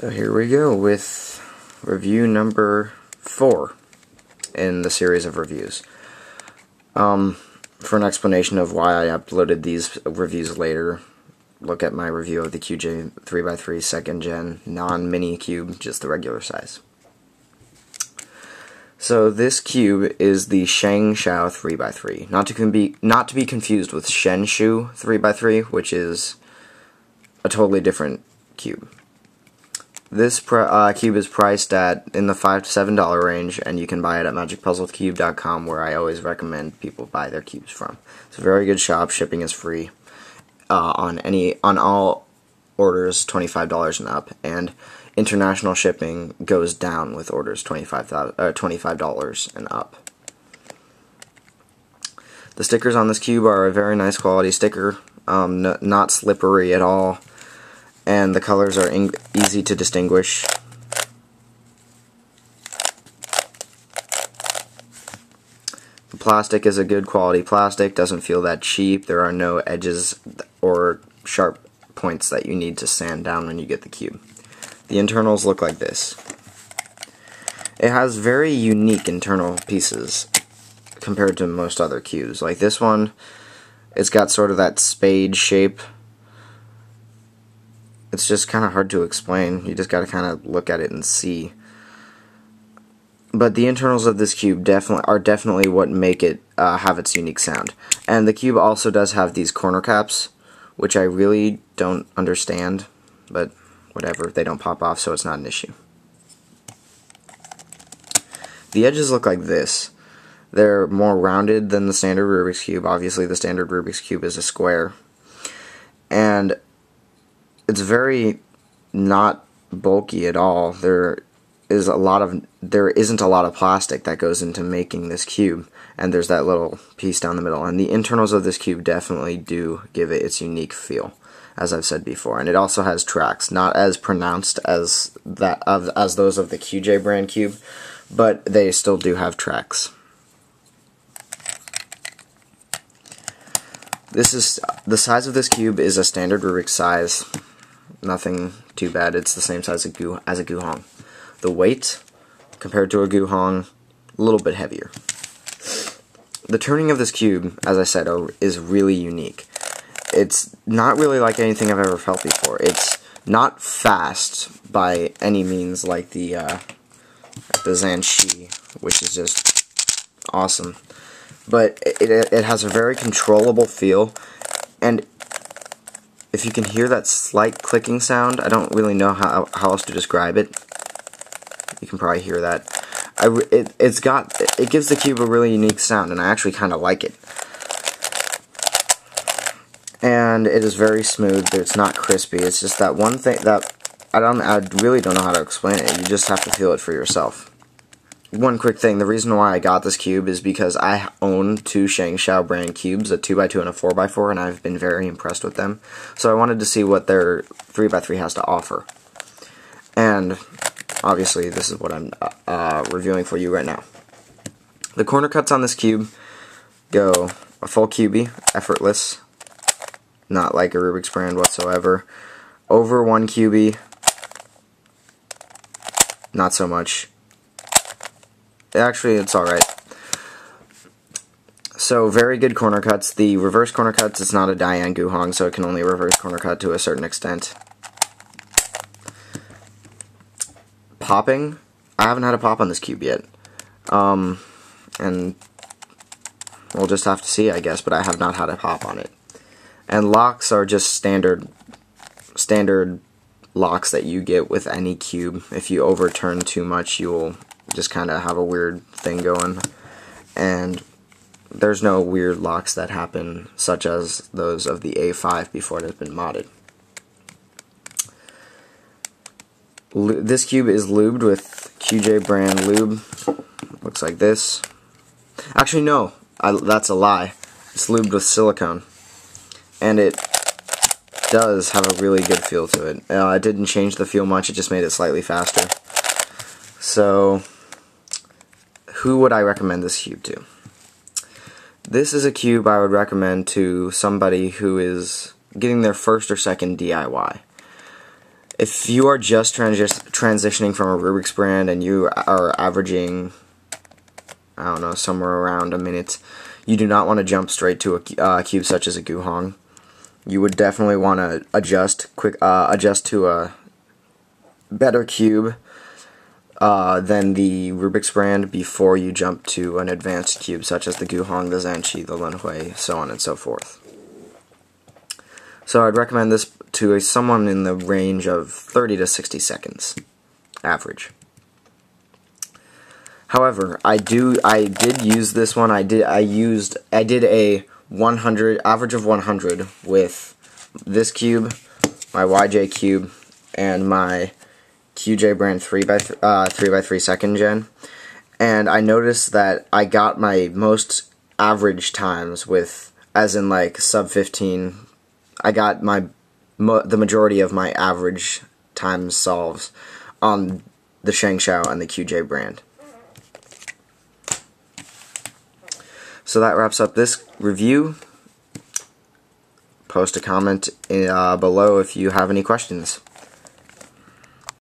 So here we go with review number four in the series of reviews. Um, for an explanation of why I uploaded these reviews later, look at my review of the QJ 3x3 second gen non-mini cube, just the regular size. So this cube is the ShengShou 3x3, not to be not to be confused with Shenshu 3x3, which is a totally different cube. This uh, cube is priced at in the five to seven dollar range, and you can buy it at MagicPuzzleCube.com, where I always recommend people buy their cubes from. It's a very good shop. Shipping is free uh, on any on all orders twenty five dollars and up, and international shipping goes down with orders twenty five uh, dollars and up. The stickers on this cube are a very nice quality sticker, um, not slippery at all and the colors are easy to distinguish. The plastic is a good quality plastic, doesn't feel that cheap. There are no edges or sharp points that you need to sand down when you get the cube. The internals look like this. It has very unique internal pieces compared to most other cubes. Like this one, it's got sort of that spade shape it's just kind of hard to explain. You just got to kind of look at it and see. But the internals of this cube definitely are definitely what make it uh, have its unique sound. And the cube also does have these corner caps, which I really don't understand, but whatever, they don't pop off, so it's not an issue. The edges look like this. They're more rounded than the standard Rubik's Cube. Obviously, the standard Rubik's Cube is a square. And it's very not bulky at all. There is a lot of there isn't a lot of plastic that goes into making this cube and there's that little piece down the middle and the internals of this cube definitely do give it its unique feel as I've said before and it also has tracks not as pronounced as that of as those of the QJ brand cube but they still do have tracks this is the size of this cube is a standard Rubik size nothing too bad. It's the same size as a Guhong. The weight, compared to a Guhong, a little bit heavier. The turning of this cube, as I said, is really unique. It's not really like anything I've ever felt before. It's not fast by any means like the uh, the Zhanchi, which is just awesome. But it, it has a very controllable feel, and if you can hear that slight clicking sound, I don't really know how, how else to describe it. You can probably hear that. I, it, it's got, it gives the cube a really unique sound, and I actually kind of like it. And it is very smooth, it's not crispy, it's just that one thing that, I don't, I really don't know how to explain it, you just have to feel it for yourself one quick thing, the reason why I got this cube is because I own two ShengShou brand cubes, a 2x2 and a 4x4, and I've been very impressed with them. So I wanted to see what their 3x3 has to offer. And obviously this is what I'm uh, uh, reviewing for you right now. The corner cuts on this cube go a full cubie, effortless, not like a Rubik's brand whatsoever. Over one cubie, not so much actually, it's alright. So, very good corner cuts. The reverse corner cuts, it's not a Dayan Guhong, so it can only reverse corner cut to a certain extent. Popping, I haven't had a pop on this cube yet. Um, and we'll just have to see, I guess, but I have not had a pop on it. And locks are just standard, standard locks that you get with any cube. If you overturn too much, you will just kind of have a weird thing going. And there's no weird locks that happen, such as those of the A5 before it has been modded. This cube is lubed with QJ brand lube. Looks like this. Actually, no, I, that's a lie. It's lubed with silicone. And it does have a really good feel to it. Uh, it didn't change the feel much, it just made it slightly faster. So, who would I recommend this cube to? This is a cube I would recommend to somebody who is getting their first or second DIY. if you are just transi- transitioning from a Rubik's brand and you are averaging, I don't know, somewhere around a minute, you do not want to jump straight to a uh, cube such as a Guhong. You would definitely want to adjust quick, uh, adjust to a better cube uh, than the Rubik's brand before you jump to an advanced cube such as the Guhong, the Zhanchi, the Lunhui, so on and so forth. So I'd recommend this to a, someone in the range of 30 to 60 seconds, average. However, I do I did use this one. I did I used I did a 100 average of 100 with this cube, my YJ cube, and my QJ brand 3 by uh, 3 by 3 second gen. And I noticed that I got my most average times with as in like sub 15 I got my the majority of my average times solves on the ShengShou and the QJ brand. So that wraps up this review. Post a comment uh, below if you have any questions.